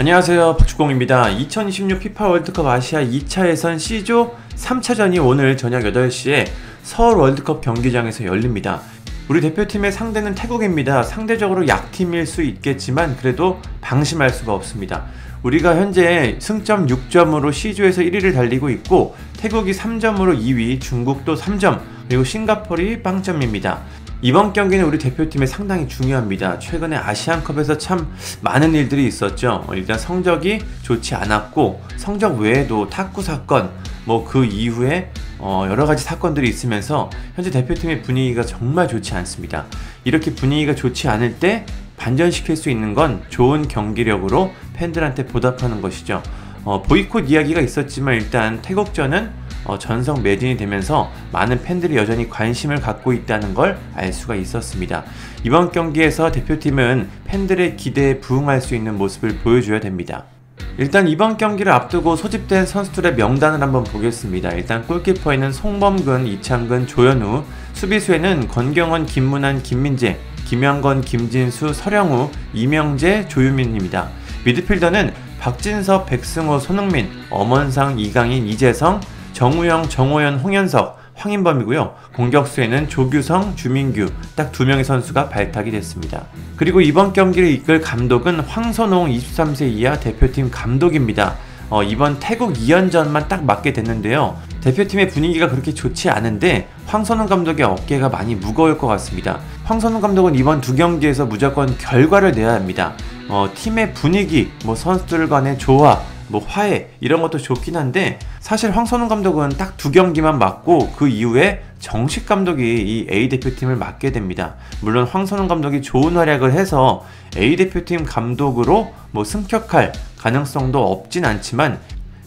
안녕하세요. 박주공입니다. 2026 피파 월드컵 아시아 2차 예선 C조 3차전이 오늘 저녁 8시에 서울 월드컵 경기장에서 열립니다. 우리 대표팀의 상대는 태국입니다. 상대적으로 약팀일 수 있겠지만 그래도 방심할 수가 없습니다. 우리가 현재 승점 6점으로 C조에서 1위를 달리고 있고 태국이 3점으로 2위 중국도 3점 그리고 싱가포르이 빵점입니다 이번 경기는 우리 대표팀에 상당히 중요합니다. 최근에 아시안컵에서 참 많은 일들이 있었죠. 일단 성적이 좋지 않았고 성적 외에도 탁구 사건 뭐 그 이후에 어 여러 가지 사건들이 있으면서 현재 대표팀의 분위기가 정말 좋지 않습니다. 이렇게 분위기가 좋지 않을 때 반전시킬 수 있는 건 좋은 경기력으로 팬들한테 보답하는 것이죠. 어, 보이콧 이야기가 있었지만 일단 태국전은 어, 전성 매진이 되면서 많은 팬들이 여전히 관심을 갖고 있다는 걸 알 수가 있었습니다. 이번 경기에서 대표팀은 팬들의 기대에 부응할 수 있는 모습을 보여줘야 됩니다. 일단 이번 경기를 앞두고 소집된 선수들의 명단을 한번 보겠습니다. 일단 골키퍼에는 송범근, 이창근, 조현우, 수비수에는 권경원, 김문환, 김민재, 김영건, 김진수, 서령우, 이명재, 조유민입니다. 미드필더는 박진섭, 백승호, 손흥민, 엄원상, 이강인, 이재성, 정우영, 정호연, 홍현석, 황인범이고요. 공격수에는 조규성, 주민규 딱 두 명의 선수가 발탁이 됐습니다. 그리고 이번 경기를 이끌 감독은 황선홍 23세 이하 대표팀 감독입니다. 어, 이번 태국 2연전만 딱 맡게 됐는데요. 대표팀의 분위기가 그렇게 좋지 않은데 황선홍 감독의 어깨가 많이 무거울 것 같습니다. 황선홍 감독은 이번 두 경기에서 무조건 결과를 내야 합니다. 어, 팀의 분위기, 뭐 선수들 간의 조화, 뭐 화해 이런 것도 좋긴 한데 사실 황선홍 감독은 딱 두 경기만 맡고 그 이후에 정식 감독이 이 A 대표팀을 맡게 됩니다. 물론 황선홍 감독이 좋은 활약을 해서 A 대표팀 감독으로 뭐 승격할 가능성도 없진 않지만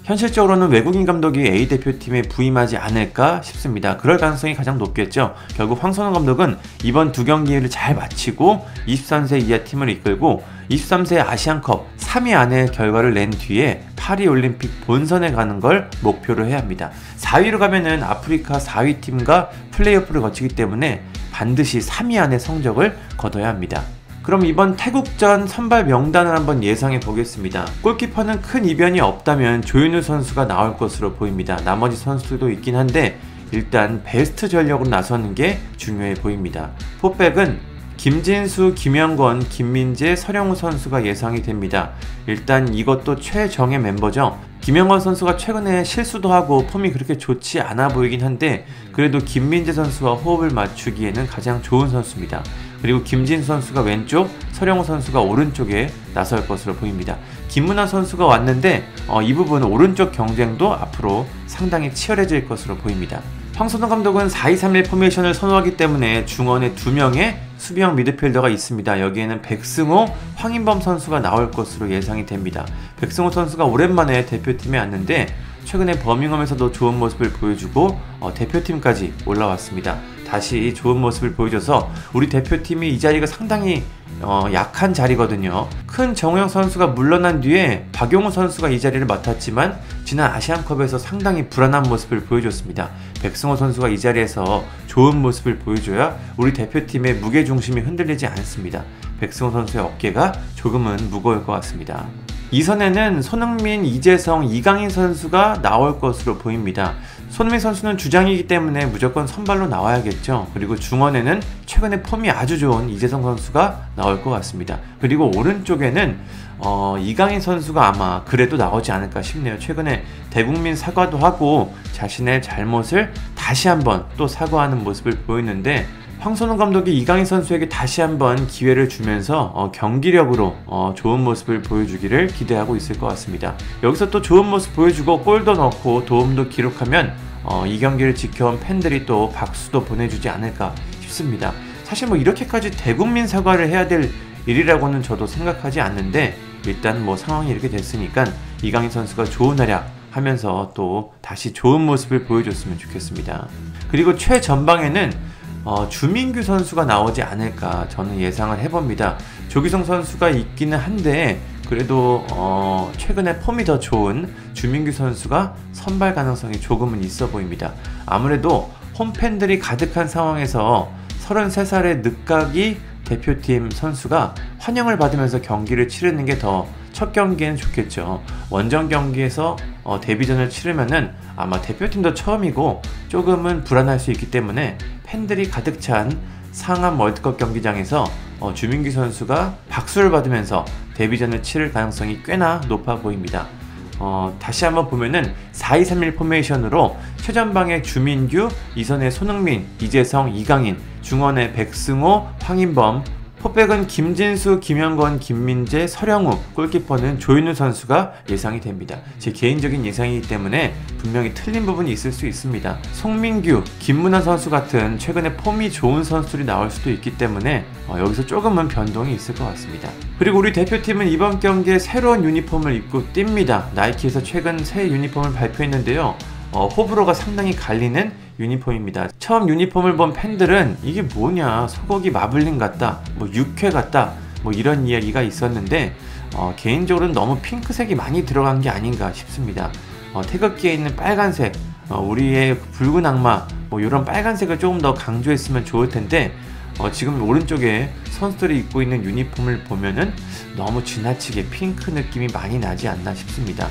현실적으로는 외국인 감독이 A 대표팀에 부임하지 않을까 싶습니다. 그럴 가능성이 가장 높겠죠. 결국 황선홍 감독은 이번 두 경기를 잘 마치고 23세 이하 팀을 이끌고 23세 아시안컵 3위 안에 결과를 낸 뒤에 파리 올림픽 본선에 가는 걸 목표로 해야 합니다. 4위로 가면은 아프리카 4위 팀과 플레이오프를 거치기 때문에 반드시 3위 안에 성적을 거둬야 합니다. 그럼 이번 태국전 선발 명단을 한번 예상해 보겠습니다. 골키퍼는 큰 이변이 없다면 조윤우 선수가 나올 것으로 보입니다. 나머지 선수들도 있긴 한데 일단 베스트 전력으로 나서는 게 중요해 보입니다. 포백은 김진수, 김영권, 김민재, 서령우 선수가 예상이 됩니다. 일단 이것도 최정의 멤버죠. 김영권 선수가 최근에 실수도 하고 폼이 그렇게 좋지 않아 보이긴 한데 그래도 김민재 선수와 호흡을 맞추기에는 가장 좋은 선수입니다. 그리고 김진수 선수가 왼쪽, 설영우 선수가 오른쪽에 나설 것으로 보입니다. 김문환 선수가 왔는데 어, 이 부분 오른쪽 경쟁도 앞으로 상당히 치열해질 것으로 보입니다. 황선홍 감독은 4-2-3-1 포메이션을 선호하기 때문에 중원에 두 명의 수비형 미드필더가 있습니다. 여기에는 백승호, 황인범 선수가 나올 것으로 예상이 됩니다. 백승호 선수가 오랜만에 대표팀에 왔는데 최근에 버밍엄에서도 좋은 모습을 보여주고 어, 대표팀까지 올라왔습니다. 다시 좋은 모습을 보여줘서 우리 대표팀이 이 자리가 상당히 어, 약한 자리거든요. 큰 정우영 선수가 물러난 뒤에 박용호 선수가 이 자리를 맡았지만 지난 아시안컵에서 상당히 불안한 모습을 보여줬습니다. 백승호 선수가 이 자리에서 좋은 모습을 보여줘야 우리 대표팀의 무게 중심이 흔들리지 않습니다. 백승호 선수의 어깨가 조금은 무거울 것 같습니다. 이선에는 손흥민, 이재성, 이강인 선수가 나올 것으로 보입니다. 손흥민 선수는 주장이기 때문에 무조건 선발로 나와야겠죠. 그리고 중원에는 최근에 폼이 아주 좋은 이재성 선수가 나올 것 같습니다. 그리고 오른쪽에는 어, 이강인 선수가 아마 그래도 나오지 않을까 싶네요. 최근에 대국민 사과도 하고 자신의 잘못을 다시 한번 또 사과하는 모습을 보였는데 황선홍 감독이 이강인 선수에게 다시 한번 기회를 주면서 어, 경기력으로 어, 좋은 모습을 보여주기를 기대하고 있을 것 같습니다. 여기서 또 좋은 모습 보여주고 골도 넣고 도움도 기록하면 어, 이 경기를 지켜온 팬들이 또 박수도 보내주지 않을까 싶습니다. 사실 뭐 이렇게까지 대국민 사과를 해야 될 일이라고는 저도 생각하지 않는데 일단 뭐 상황이 이렇게 됐으니까 이강인 선수가 좋은 활약 하면서 또 다시 좋은 모습을 보여줬으면 좋겠습니다. 그리고 최전방에는 어, 주민규 선수가 나오지 않을까 저는 예상을 해봅니다. 조기성 선수가 있기는 한데 그래도 어, 최근에 폼이 더 좋은 주민규 선수가 선발 가능성이 조금은 있어 보입니다. 아무래도 홈팬들이 가득한 상황에서 33살의 늦가기 대표팀 선수가 환영을 받으면서 경기를 치르는 게 더 첫 경기는 좋겠죠. 원정 경기에서 어, 데뷔전을 치르면은 아마 대표팀도 처음이고 조금은 불안할 수 있기 때문에 팬들이 가득 찬 상암 월드컵 경기장에서 어, 주민규 선수가 박수를 받으면서 데뷔전을 치를 가능성이 꽤나 높아 보입니다. 어, 다시 한번 보면은 4-2-3-1 포메이션으로 최전방에 주민규, 이선의 손흥민, 이재성, 이강인, 중원의 백승호, 황인범, 포백은 김진수, 김현권, 김민재, 서령우, 골키퍼는 조윤우 선수가 예상이 됩니다. 제 개인적인 예상이기 때문에 분명히 틀린 부분이 있을 수 있습니다. 송민규, 김문환 선수 같은 최근에 폼이 좋은 선수들이 나올 수도 있기 때문에 어, 여기서 조금은 변동이 있을 것 같습니다. 그리고 우리 대표팀은 이번 경기에 새로운 유니폼을 입고 뜁니다. 나이키에서 최근 새 유니폼을 발표했는데요. 어, 호불호가 상당히 갈리는 유니폼입니다. 처음 유니폼을 본 팬들은 이게 뭐냐 소고기 마블링 같다 뭐 육회 같다 뭐 이런 이야기가 있었는데 어, 개인적으로는 너무 핑크색이 많이 들어간 게 아닌가 싶습니다. 어, 태극기에 있는 빨간색 어, 우리의 붉은 악마 뭐 이런 빨간색을 조금 더 강조했으면 좋을 텐데 어, 지금 오른쪽에 선수들이 입고 있는 유니폼을 보면은 너무 지나치게 핑크 느낌이 많이 나지 않나 싶습니다.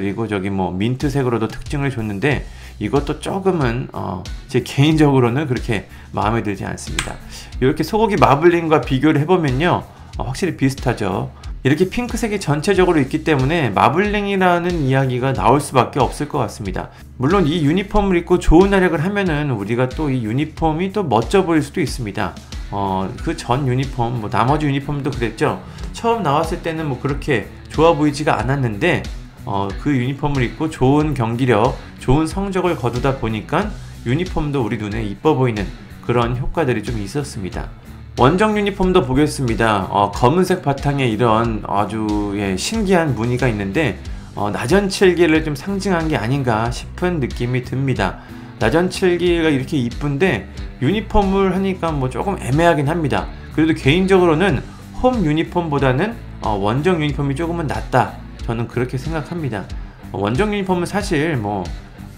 그리고 저기 뭐 민트색으로도 특징을 줬는데 이것도 조금은 어, 제 개인적으로는 그렇게 마음에 들지 않습니다. 이렇게 소고기 마블링과 비교를 해보면요 어, 확실히 비슷하죠. 이렇게 핑크색이 전체적으로 있기 때문에 마블링이라는 이야기가 나올 수밖에 없을 것 같습니다. 물론 이 유니폼을 입고 좋은 활약을 하면은 우리가 또 이 유니폼이 또 멋져 보일 수도 있습니다. 어, 그 전 유니폼, 뭐 나머지 유니폼도 그랬죠. 처음 나왔을 때는 뭐 그렇게 좋아 보이지가 않았는데 어, 그 유니폼을 입고 좋은 경기력, 좋은 성적을 거두다 보니까 유니폼도 우리 눈에 이뻐 보이는 그런 효과들이 좀 있었습니다. 원정 유니폼도 보겠습니다. 어, 검은색 바탕에 이런 아주 예, 신기한 무늬가 있는데 어, 나전칠기를 좀 상징한 게 아닌가 싶은 느낌이 듭니다. 나전칠기가 이렇게 이쁜데 유니폼을 하니까 뭐 조금 애매하긴 합니다. 그래도 개인적으로는 홈 유니폼보다는 어, 원정 유니폼이 조금은 낫다. 저는 그렇게 생각합니다. 원정 유니폼은 사실 뭐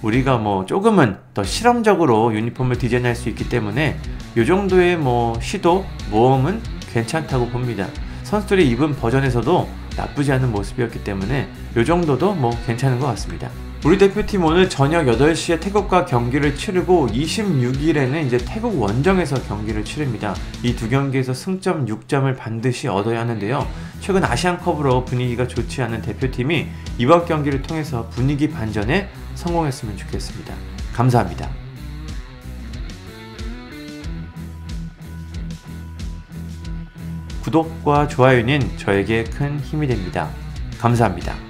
우리가 뭐 조금은 더 실험적으로 유니폼을 디자인할 수 있기 때문에 이 정도의 뭐 시도 모험은 괜찮다고 봅니다. 선수들이 입은 버전에서도 나쁘지 않은 모습이었기 때문에 이 정도도 뭐 괜찮은 것 같습니다. 우리 대표팀 오늘 저녁 8시에 태국과 경기를 치르고 26일에는 이제 태국 원정에서 경기를 치릅니다. 이 두 경기에서 승점 6점을 반드시 얻어야 하는데요. 최근 아시안컵으로 분위기가 좋지 않은 대표팀이 이번 경기를 통해서 분위기 반전에 성공했으면 좋겠습니다. 감사합니다. 구독과 좋아요는 저에게 큰 힘이 됩니다. 감사합니다.